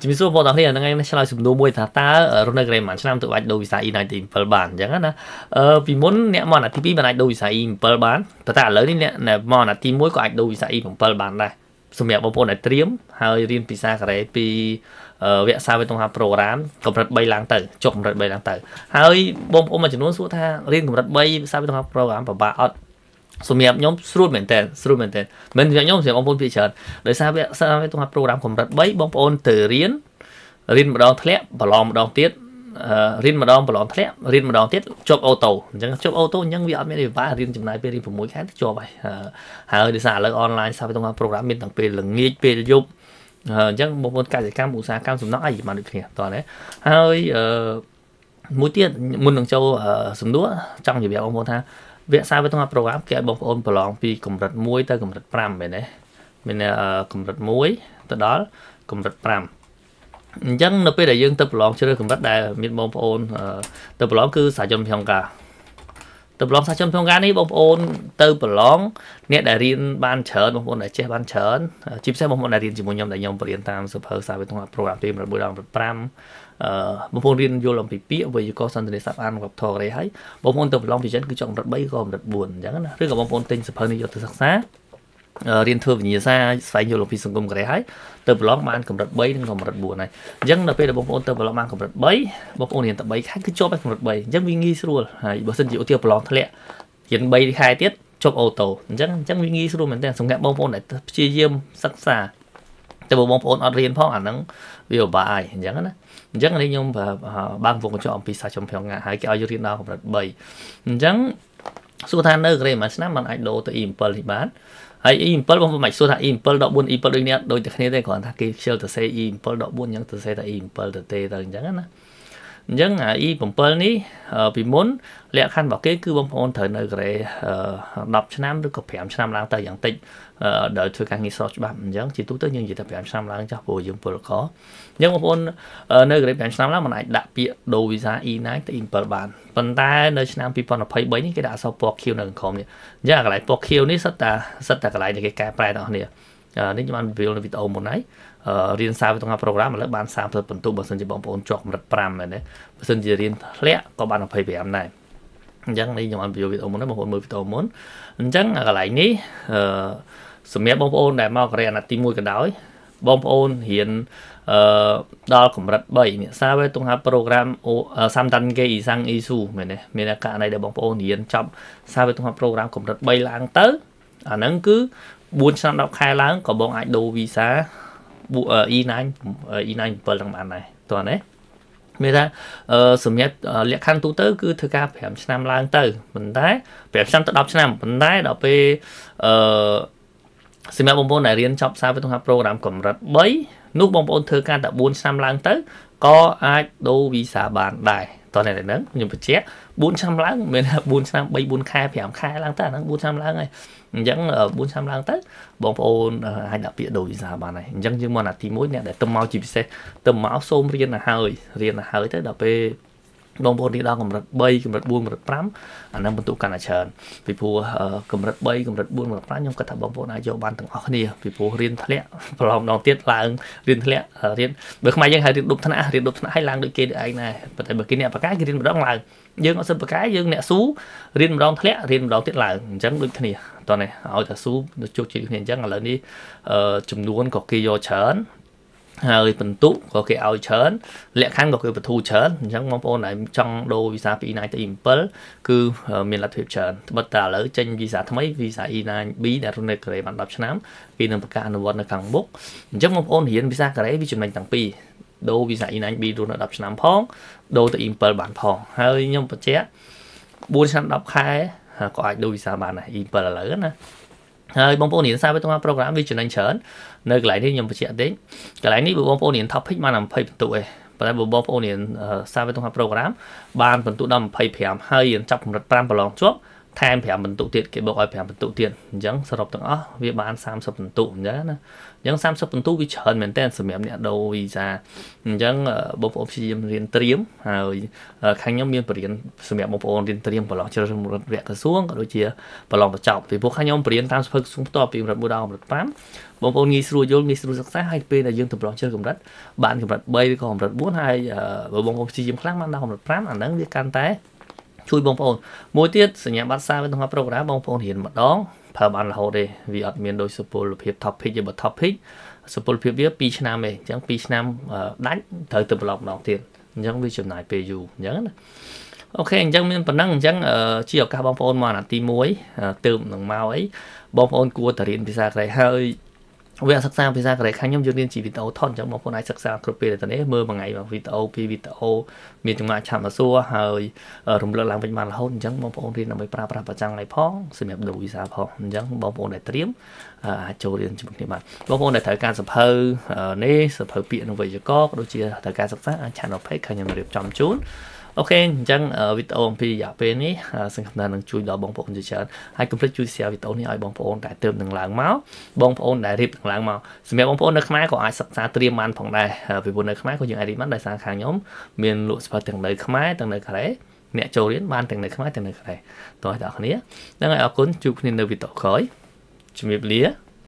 ជំរាបសួរបងប្អូនទាំងគ្នាហ្នឹងឯងឆ្លើយសំណួរមួយថាតើរស់នៅកន្លែងមួយឆ្នាំទៅអាចដូរវីសា E97 បានអញ្ចឹងណាអឺពីមុនអ្នកមកអាណត្តិទី2បានអាចដូរវីសា E7 បានប៉ុន្តែឥឡូវនេះអ្នកមកអាណត្តិទី1ក៏អាចដូរវីសា E7 បានដែរសម្រាប់បងប្អូនដែលត្រៀមហើយរៀនភាសាកូរ៉េពីវគ្គសាវេទង្ហាប្រូក្រាមកម្រិត3ឡើងទៅចុះកម្រិត3ឡើងទៅហើយបងប្អូនមួយចំនួនសួរថារៀនកម្រិត3ភាសាវេទង្ហាប្រូក្រាមពិបាកអត់ សម្រាប់ខ្ញុំស្រួលមែនតើស្រួលមែនតើមិនសម្រាប់ខ្ញុំសម្រាប់បងប្អូនភាគច្រើនដោយសារវាសារវាទំប្រូក្រាមកម្រិត3បងប្អូនទៅរៀនរៀនម្ដងធ្លាក់ប្រឡងម្ដងទៀតរៀនម្ដងប្រឡងធ្លាក់រៀនម្ដងទៀតជាប់អូតូអញ្ចឹងជាប់អូតូអញ្ចឹងវាអត់មានវិបាករៀនចំណាយពេលរៀន6ខែទៅជាប់ហើយហើយដោយសារឥឡូវអនឡាញសារវាទំប្រូក្រាមមានទាំងពេលល្ងាចពេលយប់អញ្ចឹងបងប្អូនកសិកម្មឧស្សាហកម្មសំណង់អីបានដូចគ្នាតោះណាហើយអឺមួយទៀតមុននឹងចូលសំណួរចង់ជម្រាបបងប្អូនថា វគ្គសាវិទ្យាប្រូក្រាមគេឲ្យបងប្អូនប្រឡងពីកម្រិត1ទៅកម្រិត5មែនទេមានកម្រិត1ទៅដល់កម្រិត5អញ្ចឹងនៅពេលដែលយើងទៅប្រឡងជ្រើសកម្រិតដែលមានបងប្អូនទៅប្រឡងគឺសាជនភងការទៅប្រឡងសាជនភងការនេះបងប្អូនទៅប្រឡងអ្នកដែលរៀនបានច្រើនបងប្អូនដែលចេះបានច្រើនជាពិសេសបងប្អូនដែលរៀនជាមួយខ្ញុំដែលខ្ញុំបរៀនតាមសភៅសាវិទ្យាប្រូក្រាមពី1ដល់5អឺ បងប្អូនរៀនយល់អំពីពាក្យវេយ្យាករណ៍សន្ទនាស័ព្ទអានវប្បធម៌កូរ៉េហើយបងប្អូនទៅប្រឡងពីចិនគឺជាកម្រិត3ក៏កម្រិត4អញ្ចឹងណាឬក៏បងប្អូនទិញសភៅនេះយកទៅសិក្សារៀនធ្វើវិញ្ញាសាស្វែងយល់អំពីសង្គមកូរ៉េហើយទៅប្រឡងបានកម្រិត3និងកម្រិត4ហើយអញ្ចឹងដល់ពេលដែលបងប្អូនទៅប្រឡងបានកម្រិត3បងប្អូនរៀនតែ3ខែគឺជាប់តែកម្រិត3អញ្ចឹងវាងាយស្រួលហើយបើសិនជាឧទាហរណ៍ប្រឡងធ្លាក់រៀន3ខែទៀតជប់អូតូអញ្ចឹងអញ្ចឹងវាងាយស្រួលមែនទែនសម្រាប់បងប្អូនដែលព្យាយាមសិក្សា តែបើបងប្អូនអត់រៀនផងអាហ្នឹងវាពិបាកហើយអញ្ចឹងណាអញ្ចឹងនេះខ្ញុំបើកវងកញ្ចក់អំពីសាចំប្រងងាហើយគេឲ្យរៀនដល់កម្រិត3អញ្ចឹងសួរថានៅកូរ៉េមួយឆ្នាំมันអាចដូរទៅ E7 នេះបានហើយ E7 បងប្អូនមិនសួរថា E7 14 E7 ដូចនេះដូចតែគ្នាទេគ្រាន់ថាគេខ្ជិលទៅសេ E7 14អញ្ចឹងទៅសេតែ E7 ទៅទេទៅអញ្ចឹងណា អញ្ចឹងអា E7 នេះពីមុនលក្ខខណ្ឌរបស់គេគឺបងប្អូនត្រូវនៅកូរ៉េ10ឆ្នាំឬក៏5ឆ្នាំឡើងទៅយ៉ាងតិចដោយធ្វើការងារស្របច្បាប់អញ្ចឹងជាទូទៅយើងនិយាយថា5ឆ្នាំឡើងចាស់ព្រោះយើងពលករអញ្ចឹងបងប្អូននៅកូរ៉េ5ឆ្នាំឡើងមិនអាចដាក់ពាក្យដូរវីសា E9 ទៅ E7 បានប៉ុន្តែនៅឆ្នាំ2023នេះគេដាក់អក្សរពណ៌ខៀវនៅក្នុងក្រុមនេះអញ្ចឹងកន្លែងពណ៌ខៀវនេះសិតតាសិតតាកន្លែងដែលគេកែប្រែទាំងអស់គ្នា នេះខ្ញុំបានរៀបនៅវីដេអូមុនហើយរៀនសារវិទ្យាប្រូក្រាមឥឡូវបាន30បន្ទុកបើសិនជាបងប្អូនជាប់កម្រិត5មែនទេបើសិនជារៀនធ្លាក់ក៏បាន25ដែរអញ្ចឹងនេះខ្ញុំបានវីដេអូមុនបងប្អូនមើលវីដេអូមុនអញ្ចឹងកន្លែងនេះអឺសម្រាប់បងប្អូនដែលមកកូរ៉េអាណត្តិទី1ក៏ដោយបងប្អូនរៀនអឺដល់កម្រិត3នេះសាវេតុងហាប្រូក្រាមសាំតាន់គេអ៊ីសាំងអ៊ីស៊ូមែនទេមានករណីដែលបងប្អូនរៀនចប់សាវេតុងហាប្រូក្រាមកម្រិត3ឡើងទៅអាហ្នឹងគឺ 4ឆ្នាំ10ខែឡើងក៏បងអាចដូរវីសា E9 E9 7ហ្នឹងបានដែរតោះណាមានថាអឺសម្រាប់លក្ខខណ្ឌទូទៅគឺធ្វើការ5ឆ្នាំឡើងទៅប៉ុន្តែ5ឆ្នាំទៅ10ឆ្នាំប៉ុន្តែដល់ពេលអឺសម្រាប់បងប្អូនដែលរៀនចប់សាវិទ្យាប្រូក្រាមកម្រិត3នោះបងប្អូនធ្វើការតែ4ឆ្នាំឡើងទៅក៏អាចដូរវីសាបានដែរ តោះនេះហ្នឹងខ្ញុំបញ្ជាក់4ឆ្នាំឡើងមាន4ឆ្នាំ3 4ខែ5ខែឡើងទៅអាហ្នឹង4ឆ្នាំឡើងហើយអញ្ចឹង4ឆ្នាំឡើងទៅបងប្អូនអាចដាក់ពាក្យដូរវីសាបានហើយអញ្ចឹងយើងមកអាទី1អ្នកដែលទៅមកជាពិសេសទៅមកសូមរៀនទៅហើយរៀនទៅហើយទៅដល់ពេល បងប្អូនរៀនដល់កម្រិត3កម្រិត4កម្រិត5អានឹងបន្ទុកកាន់តែច្រើនពីព្រោះកម្រិត3កម្រិត4កម្រិត5ខ្ញុំគិតថាបងប្អូនអាចយកបានទាំងអស់គ្នាពីព្រោះរៀនធ្លាក់ប្រឡងម្ដងទៀតឡើងរៀនធ្លាក់រៀនបើខ្មែរយើងហៅរៀនដប់ថ្នាក់រៀនដប់ថ្នាក់ឲ្យឡើងដូចគេឯងដែរប៉ុន្តែបើគេអ្នកបកាគេរៀនម្ដងឡើងយើងអត់សិនបកាយើងអ្នកស៊ូរៀនម្ដងធ្លាក់រៀនម្ដងទៀតឡើងអញ្ចឹងដូចគ្នាតោះនេះឲ្យតែស៊ូជោគជ័យគ្នាអញ្ចឹងឥឡូវនេះចំនួនក៏គេយកច្រើន ហើយបន្ទុកក៏គេឲ្យច្រើនលក្ខខណ្ឌក៏គេបទូច្រើនអញ្ចឹងបងប្អូនដែលចង់ដូរវីសាពី E9 ទៅ E7 គឺមានលទ្ធភាពច្រើនត្បិតតែឥឡូវចេញវីសាថ្មីវីសា E9B ដែលរស់នៅកូរ៉េបាន10ឆ្នាំគេនឹងប្រកាសអនុវត្តនៅខាងមុខអញ្ចឹងបងប្អូនរៀនវីសាកូរ៉េវាចំណេញទាំងពីរដូរវីសា E9B រស់នៅ10ឆ្នាំផងដូរទៅ E7 បានផងហើយខ្ញុំបញ្ជាក់4ឆ្នាំ10ខែក៏អាចដូរវីសាបានដែរ E7 ឥឡូវណា ហើយបងប្អូនរៀនសារវិទ្យាប្រូក្រាមវាចំណេញច្រើននៅកន្លែងនេះខ្ញុំបញ្ជាក់តិចកន្លែងនេះបងប្អូនរៀន topic បាន20បន្ទុកឯងប៉ុន្តែបងប្អូនរៀនសារវិទ្យាប្រូក្រាមបានបន្ទុកដល់25ហើយរៀនចាប់កម្រិត5ប្រឡងជាប់ ថែម5បន្ទុកទៀតគេបូកឲ្យ5បន្ទុកទៀតអញ្ចឹងសរុបទាំងអស់វាបាន30បន្ទុកអញ្ចឹងណាអញ្ចឹង30បន្ទុកវាច្រើនមែនតើសម្រាប់អ្នកដូរវីសាអញ្ចឹងបងប្អូនព្យាយាមរៀនត្រៀមហើយខាងខ្ញុំមានបរិញ្ញាសម្រាប់បងប្អូនរៀនត្រៀមប្រឡងជ្រើសរើសមុខវគ្គក្រសួងក៏ដូចជាប្រឡងបញ្ចប់ពីព្រោះខាងខ្ញុំបរិញ្ញាតាមសភៅក្រសួងផ្ទាល់ពីកម្រិត1ដល់កម្រិត5បងប្អូនងាយស្រួលយល់ងាយស្រួលសិក្សាហើយពេលដែលយើងតម្រង់ជ្រើសកម្រិតបានកម្រិត3ឬក៏កម្រិត4ហើយបើបងប្អូនព្យាយាមខ្លាំងបានដល់កម្រិត5អាហ្នឹងវាកាន់តែ ជួយបងប្អូនមួយទៀតសញ្ញាបត្រសារវិទ្យាប្រូក្រាមបងប្អូនរៀនម្ដងប្រើបានរហូតទេវាអត់មានដូចសុពលភាព topic ទេបើ topic សុពលភាពវា2ឆ្នាំទេអញ្ចឹង2ឆ្នាំដាច់ត្រូវទៅប្រឡប់ម្ដងទៀតអញ្ចឹងវាចំណាយពេលយូរអញ្ចឹងណាអូខេអញ្ចឹងមានប៉ុណ្ណឹងអញ្ចឹងជាឱកាសបងប្អូនមកអាណត្តិទី1ទើបនឹងមកអីបងប្អូនគួរតែរៀនភាសាក្រៃហើយ វគ្គសិក្សាភាសាកូរ៉េខាងខ្ញុំយើងរៀនជាវីដេអូថតអញ្ចឹងបងប្អូនអាចសិក្សាគ្រប់ពេលទៅនេះមើលមួយថ្ងៃមកវីដេអូពីរវីដេអូមានចំណាយឆាប់មកសួរហើយរំលឹកឡើងវិញបានរហូតអញ្ចឹងបងប្អូនរៀនដើម្បីប្រើប្រាស់ប្រចាំថ្ងៃផងសម្រាប់ដូរវីសាផងអញ្ចឹងបងប្អូនដែលត្រៀមអាចចូលរៀនជាមួយគ្នាបានបងប្អូនដែលត្រូវការសភៅនេះសភៅពាក្យនិងវេយ្យាករណ៍ក៏ដូចជាត្រូវការសិក្សាអាច channel page ខាងខ្ញុំរៀបចំជូន អូខេអញ្ចឹងវីដេអូអំពីរយៈពេលនេះសង្ឃឹមថានឹងជួយដល់បងប្អូនជាច្រើនហើយកុំភ្លេចជួយ share វីដេអូនេះឲ្យបងប្អូនដែលទើបនឹងឡើងមកបងប្អូនដែលរៀបនឹងឡើងមកសម្រាប់បងប្អូននៅខ្មែរក៏អាចសិក្សាត្រៀមបានផងដែរពីព្រោះនៅខ្មែរក៏យើងអាចរៀនបានដោយសារខាងខ្ញុំមានលក់ស្បើទាំងនៅខ្មែរទាំងនៅកូរ៉េអ្នកចូលរៀនបានទាំងនៅខ្មែរទាំងនៅកូរ៉េតោះដល់គ្នាហ្នឹងហើយអរគុណជួបគ្នានៅវីដេអូក្រោយជំរាបលា